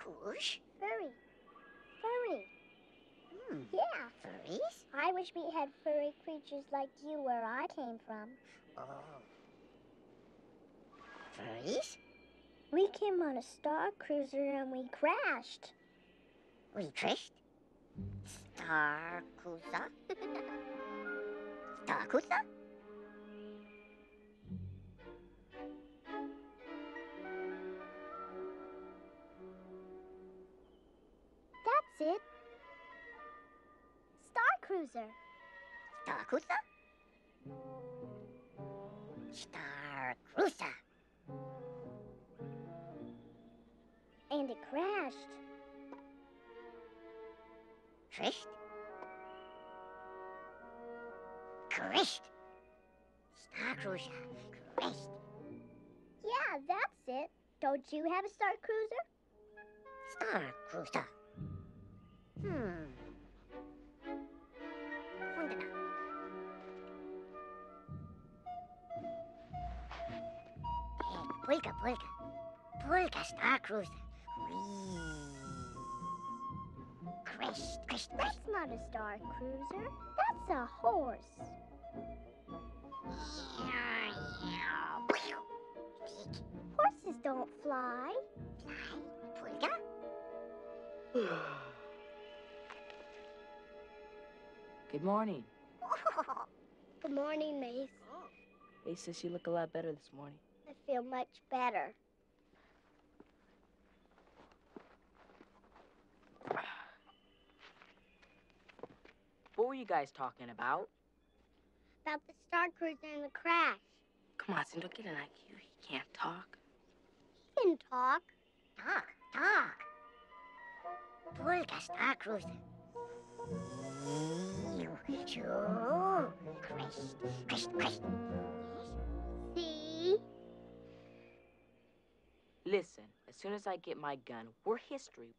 Furry. Furry. Furry. Yeah, furries. I wish we had furry creatures like you where I came from. Oh. Furries? We came on a star cruiser and we crashed. We crashed? Star Cruiser? Star Cruiser? That's it. Star cruiser. Star Cruiser? it crashed. Crashed? Crashed. Star Cruiser. Crashed. Yeah, that's it. Don't you have a Star Cruiser? Star Cruiser. Hmm. Pulka, Pulka. Pulka Star Cruiser. Crashed, crashed. That's not a star cruiser. That's a horse. Horses don't fly. 볼까? Good morning. Good morning, Mace. Hey, sis, you look a lot better this morning. I feel much better. Were you guys talking about? About the star cruiser and the crash. Come on, son, don't get an IQ. He can't talk. He can talk. Talk, talk. 볼까 Star Cruiser. Shoo, crashed, crashed, crashed. See? Listen, as soon as I get my gun, we're history.